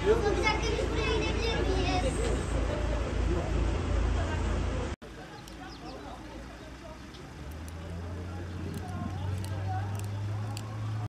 Gidiyor.